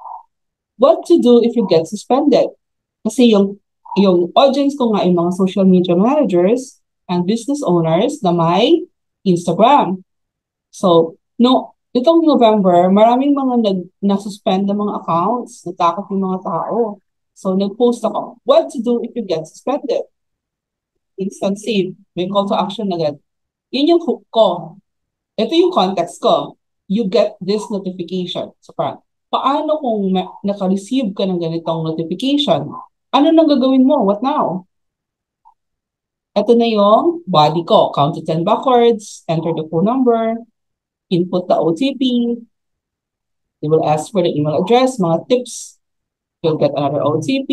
What to do if you get suspended? Kasi yung yung audience ko nga ay mga social media managers and business owners na may Instagram. So, no, itong November, maraming mga nag, na-suspend ng mga accounts, natakot yung mga tao. So, nag-post ako, what to do if you get suspended? Instant save. May call to action agad. Yun yung hook ko. Ito yung context ko. You get this notification. So, parang, paano kung naka-receive ka ng ganitong notification? Ano nang gagawin mo? What now? Ito na yung body ko. Count to 10 backwards, enter the phone number, input the OTP. They will ask for the email address, mga tips. You'll get another OTP.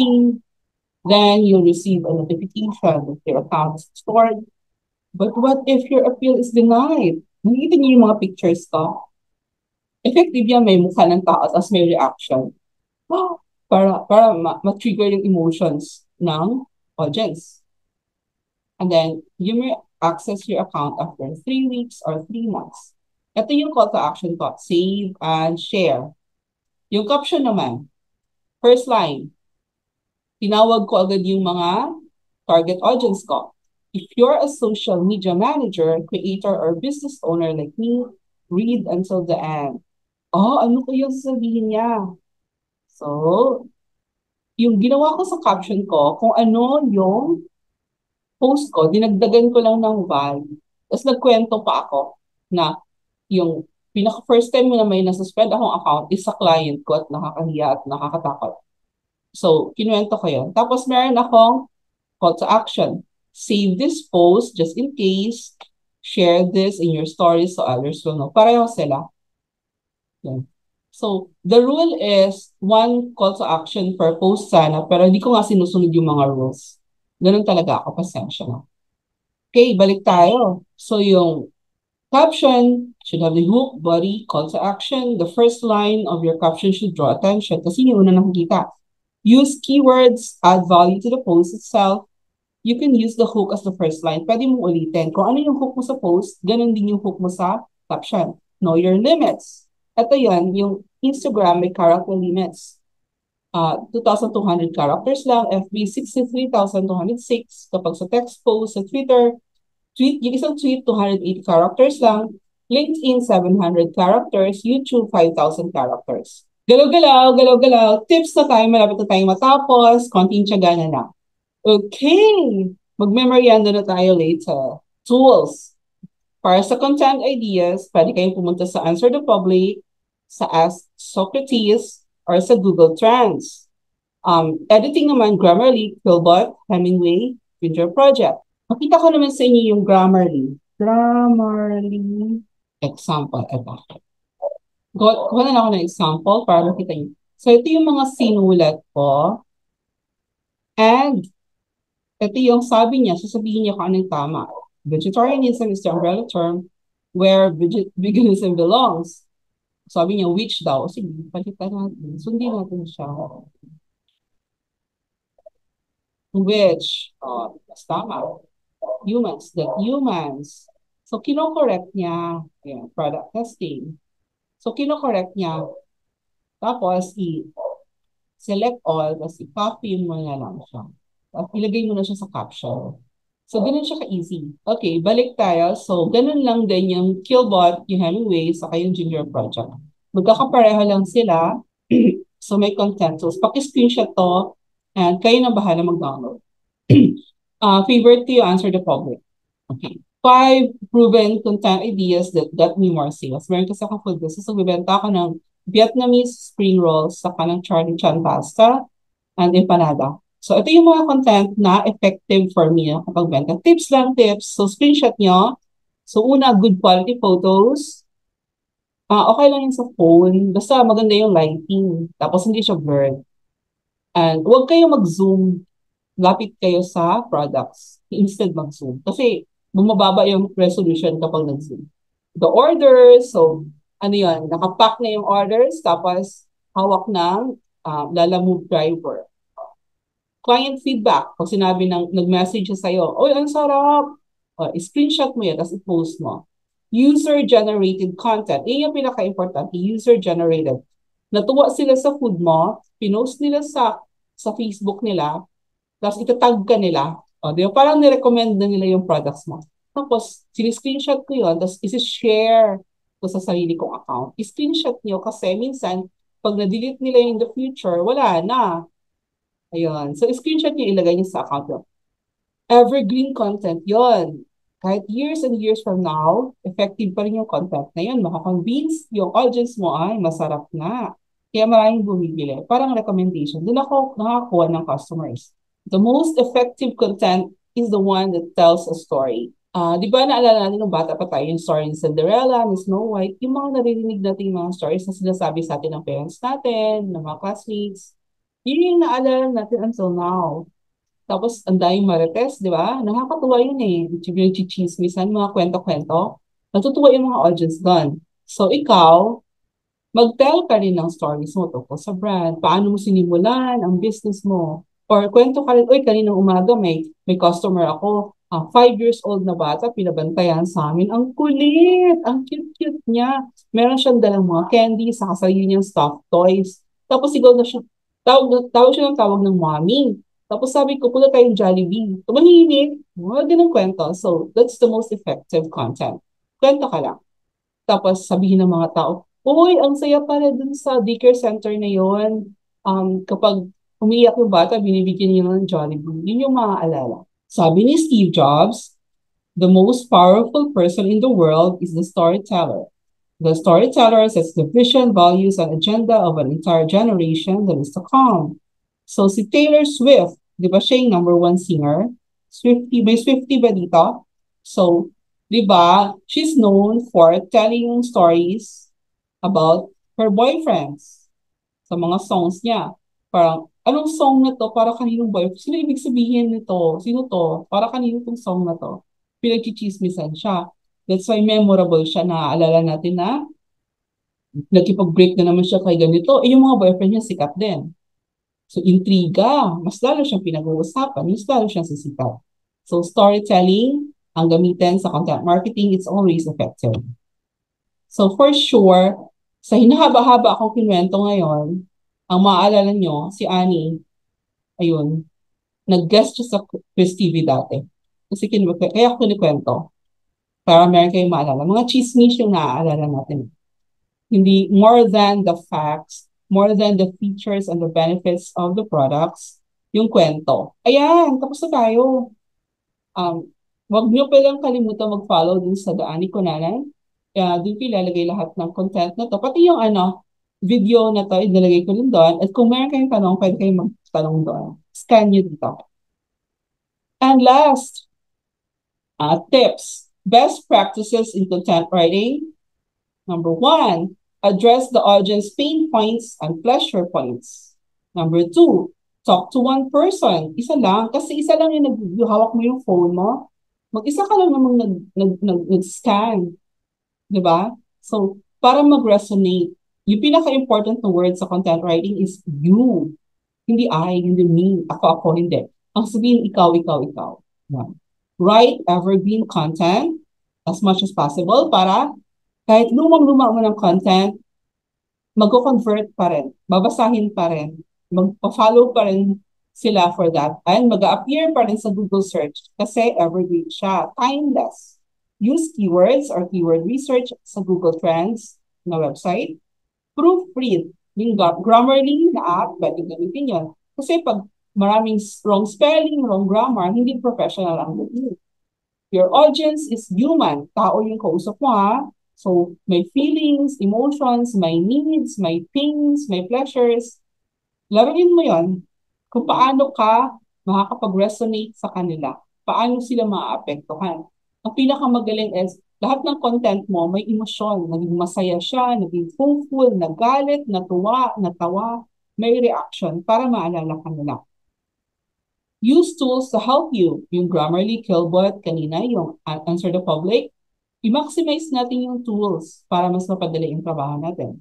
Then you'll receive a notification if your account is stored. But what if your appeal is denied? Nakikita niyo yung mga pictures ko. Effective yan, may mukha ng tao, tapos may reaction. Para, para ma-trigger yung emotions ng audience. And then, you may access your account after three weeks or three months. Ito yung call to action ko. Save and share. Yung caption naman, first line, tinawag ko agad yung mga target audience ko. If you're a social media manager, creator, or business owner like me, read until the end. Oh, ano ko yung sasabihin niya? So, yung ginawa ko sa caption ko, kung ano yung post ko, dinagdagan ko lang ng value. Tapos nagkwento pa ako na yung pinaka first time mo na may nasuspend akong account is sa client ko at nakakahiya at nakakatakot. So, kinuwento ko yun. Tapos meron akong call to action. Save this post just in case. Share this in your stories so others will know. Pareho sila. Yan. So, the rule is one call to action per post sana, pero hindi ko nga sinusunod yung mga rules. Ganun talaga ako, pasensya na. Okay, balik tayo. So, yung caption should have the hook, body, call to action. The first line of your caption should draw attention kasi yung una nakikita. Use keywords, add value to the post itself. You can use the hook as the first line. Pwede mo ulitin. Kung ano yung hook mo sa post, ganun din yung hook mo sa caption. Know your limits. Ito yan, yung Instagram may character limits. Uh, 2,200 characters lang, FB 63,206. Kapag sa text post, sa Twitter, tweet, yung isang tweet, 280 characters lang. LinkedIn, 700 characters. YouTube, 5,000 characters. Galaw-galaw, galaw-galaw. Tips na tayo, malapit na tayo matapos. Konting tiyaga na na. Okay. Mag-memoryando na tayo later. Tools. Para sa content ideas, pwede kayong pumunta sa Answer the Public, sa Ask Socrates, or sa Google Trends. Um, editing naman, Grammarly, Quillbot, Hemingway, Ginger Project. Makita ko naman sa inyo yung Grammarly. Grammarly. Example. Ito. Kuha na ako ng example para makita niyo. So, ito yung mga sinulat ko. And, ito yung sabi niya, sasabihin niya kung anong tama. Vegetarianism is the umbrella term where veganism belongs. Sabi niya, which daw? Sige, palitan natin. Sundin natin siya. Which, oh, mas tama. Humans, the humans. So, kino-correct niya, yeah, product testing. So, kino-correct niya. Tapos, i-select all, tapos i-copy mo na lang siya. Tapos, ilagay mo na siya sa caption. So, ganun siya ka-easy. Okay, balik tayo. So, ganun lang din yung Killbot, yung Hemingway, saka yung Ginger Project. Magkakapareho lang sila. so, may content. So, paki-screenshot to and kayo na bahala mag-download. uh, favorite to you, answer the public. Okay five proven content ideas that got me more sales. Meron kasi akong food business. So, bibenta ako ng Vietnamese spring rolls sa ng Charlie Chan pasta and empanada. So, ito yung mga content na effective for me no, kapag benta. Tips lang, tips. So, screenshot nyo. So, una, good quality photos. Uh, okay lang yun sa phone. Basta maganda yung lighting. Tapos, hindi siya blurred. And huwag kayo mag-zoom. Lapit kayo sa products instead mag-zoom. Kasi, bumababa yung resolution kapag nag-zoom. The orders, so ano yun, nakapack na yung orders, tapos hawak ng uh, Lala Move driver. Client feedback, pag sinabi ng nag-message siya sa'yo, oy, ang sarap! Uh, screenshot mo yan, tapos i-post mo. User-generated content. Yan yung pinaka-importante, user-generated. Natuwa sila sa food mo, pinost nila sa sa Facebook nila, tapos itatag ka nila, o, di ba? Parang nirecommend na nila yung products mo. Tapos, siniscreenshot ko yun, tapos isi-share ko sa sarili kong account. I-screenshot nyo kasi minsan, pag na-delete nila in the future, wala na. Ayun. So, screenshot nyo, ilagay nyo sa account nyo. Evergreen content, yon Kahit years and years from now, effective pa rin yung content na yun. Makakonvince yung audience mo ay masarap na. Kaya maraming bumibili. Parang recommendation. Doon ako nakakuha ng customers. The most effective content is the one that tells a story. Uh, di ba naalala natin nung bata pa tayo yung story ni Cinderella, ni Snow White, yung mga naririnig natin yung mga stories na sinasabi sa atin ng parents natin, ng mga classmates. Yun yung naalala natin until now. Tapos, ang daming marites, di ba? Nakakatuwa yun eh. Yung chichismisan, mga kwento-kwento. Natutuwa yung mga audience doon. So, ikaw, mag-tell ka rin ng stories mo tungkol sa brand. Paano mo sinimulan ang business mo? Or kwento ka rin, uy, kaninang umaga may, may customer ako, uh, five years old na bata, pinabantayan sa amin. Ang kulit! Ang cute-cute niya. Meron siyang dalang mga candy, saka sa niyang stuffed toys. Tapos siguro na siya, tawag, tawag siya ng tawag ng mommy. Tapos sabi ko, pula tayong Jollibee. Tumahimik. Mga ganun kwento. So, that's the most effective content. Kwento ka lang. Tapos sabihin ng mga tao, Uy, ang saya pala dun sa daycare center na yon. Um, kapag umiyak yung bata, binibigyan niya ng Jollibee. Yun yung mga alala. Sabi ni Steve Jobs, the most powerful person in the world is the storyteller. The storyteller sets the vision, values, and agenda of an entire generation that is to come. So si Taylor Swift, di ba siya yung number one singer? Swifty, may Swifty ba dito? So, di ba, she's known for telling stories about her boyfriends sa mga songs niya. Parang, anong song na to? Para kaninong boy? Sino ibig sabihin nito? Sino to? Para kanino tong song na to? Pinagchichismisan siya. That's why memorable siya. Naaalala natin na nagkipag-break na naman siya kay ganito. Eh, yung mga boyfriend niya sikat din. So, intriga, mas lalo siyang pinag-uusapan, mas lalo siyang sisikat. So, storytelling, ang gamitin sa content marketing, it's always effective. So, for sure, sa hinahaba-haba akong kinwento ngayon, ang maaalala nyo, si Annie, ayun, nag-guest siya sa Quiz TV dati. Kasi kin kaya ako kinikwento. Para meron kayong maalala. Mga chismis yung naaalala natin. Hindi, more than the facts, more than the features and the benefits of the products, yung kwento. Ayan, tapos na tayo. Um, wag niyo palang kalimutan mag-follow din sa Daani Kunanan. Uh, doon ko ilalagay lahat ng content na to. Pati yung ano, video na to, inilagay ko rin doon. At kung meron kayong tanong, pwede kayong magtanong doon. Scan nyo dito. And last, uh, tips. Best practices in content writing. Number one, address the audience pain points and pleasure points. Number two, talk to one person. Isa lang. Kasi isa lang yung nag-hawak mo yung phone mo. Mag-isa ka lang namang nag, nag, nag, nag-scan. Diba? So, para mag-resonate, yung pinaka-important na word sa content writing is you. Hindi I, hindi me, ako, ako, hindi. Ang sabihin, ikaw, ikaw, ikaw. Yeah. Write evergreen content as much as possible para kahit lumang-luma mo ng content, mag-convert pa rin, babasahin pa rin, mag-follow pa rin sila for that, and mag-appear pa rin sa Google search kasi evergreen siya, timeless. Use keywords or keyword research sa Google Trends na website. Proofread, yung Grammarly na app, pwede gamitin yun. Kasi pag maraming wrong spelling, wrong grammar, hindi professional ang gawin. Your audience is human. Tao yung kausap mo ha. So, may feelings, emotions, may needs, may pains, may pleasures. Laruin mo yon kung paano ka makakapag-resonate sa kanila. Paano sila maaapektuhan. Ang pinakamagaling is, lahat ng content mo may emosyon. Naging masaya siya, naging hopeful, nagalit, natuwa, natawa, may reaction para maalala ka nila. Use tools to help you. Yung Grammarly, Killbot, kanina, yung Answer the Public, i-maximize natin yung tools para mas mapadali yung trabaho natin.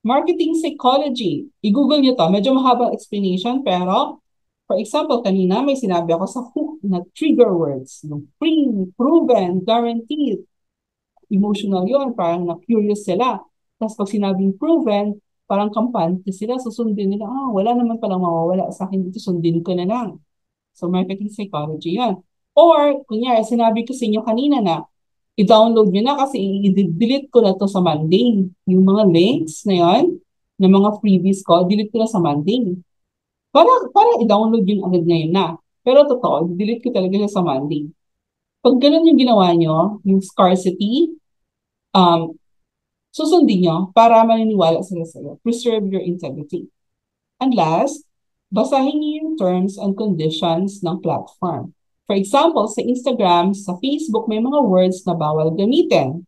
Marketing psychology. I-google nyo to. Medyo mahabang explanation pero for example, kanina may sinabi ako sa hook na trigger words. Yung free, proven, guaranteed. Emotional yon Parang na-curious sila. Tapos pag sinabing proven, parang kampante sila. Susundin nila, ah, wala naman palang mawawala sa akin dito. Sundin ko na lang. So marketing psychology yan. Or, kunyari, sinabi ko sa inyo kanina na i-download nyo na kasi i-delete ko na to sa Monday. Yung mga links na yon ng mga freebies ko, delete ko na sa Monday. Para, para i-download yun agad ngayon na. Pero totoo, delete ko talaga siya sa Monday. Pag ganun yung ginawa nyo, yung scarcity, um, susundin nyo para maniniwala sila sa'yo. Preserve your integrity. And last, basahin niyo yung terms and conditions ng platform. For example, sa Instagram, sa Facebook, may mga words na bawal gamitin.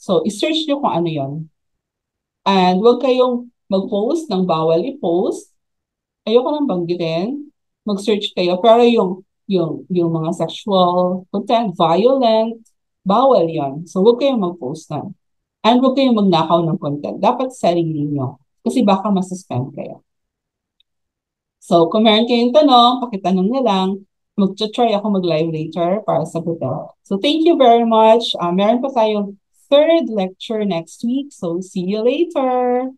So, i-search nyo kung ano yon. And huwag kayong mag-post ng bawal i-post. Ayoko nang banggitin. Mag-search kayo. Pero yung, yung, yung mga sexual content, violent, bawal yon. So, huwag kayong mag-post na. And huwag kayong magnakaw ng content. Dapat sarili nyo. Kasi baka masuspend kayo. So, kung meron kayong tanong, pakitanong na lang mag-try ako mag-live later para sa hotel. So thank you very much. Uh, meron pa tayong third lecture next week. So see you later.